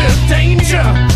danger, danger.